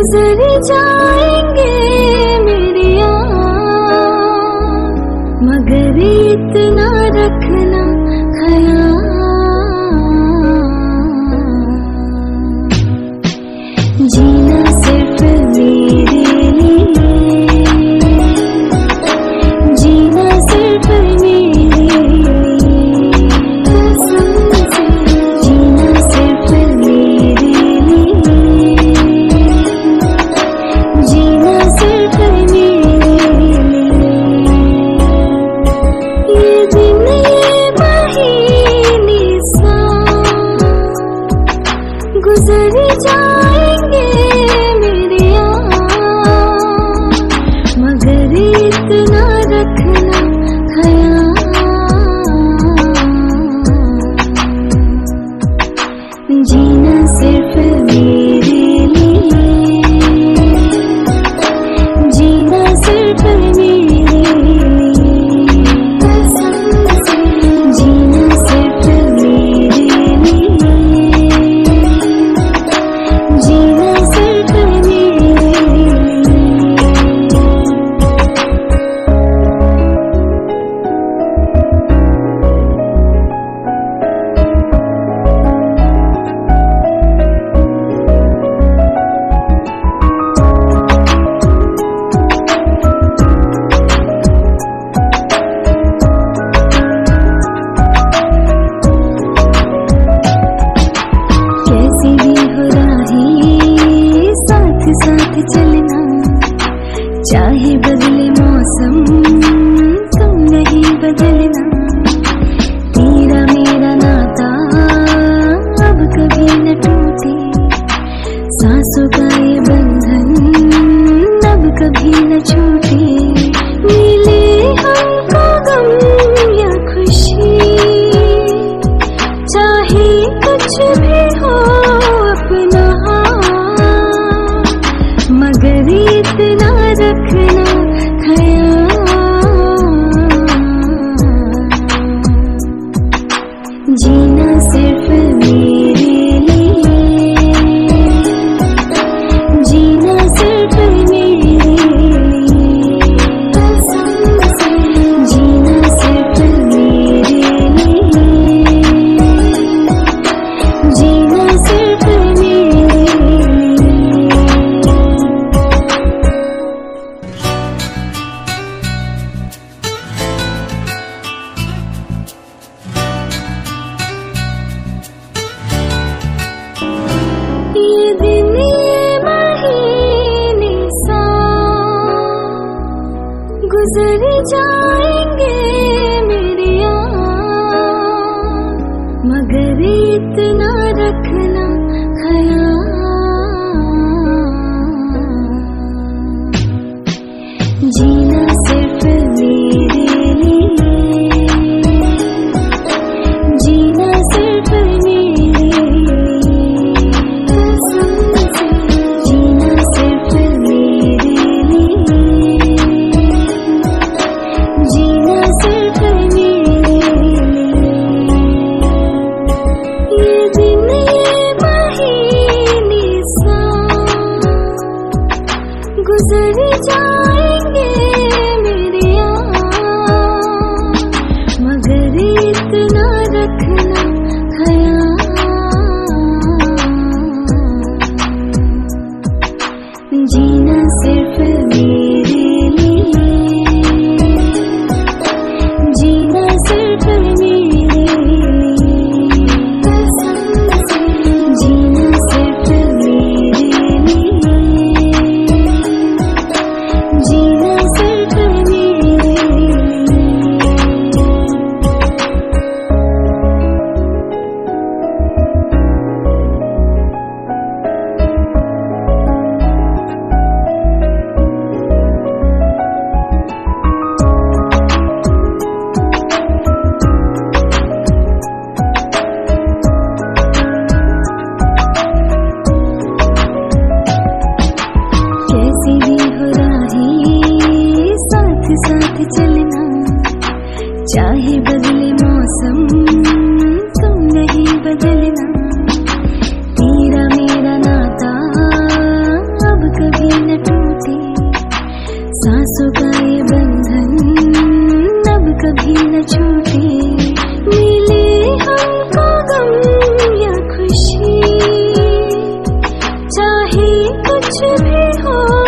गुजर जाएँगे मेरे यार। मगर इतना गुजर जाएँगे। गुजर जाएँगे मेरे यार। मगर इतना रखना चाहे बदले मौसम, तुम नहीं बदलना। तेरा मेरा नाता अब कभी न टूटे। सांसों का ये बंधन अब कभी न छूटे। मिले हमको गम या खुशी, चाहे कुछ भी हो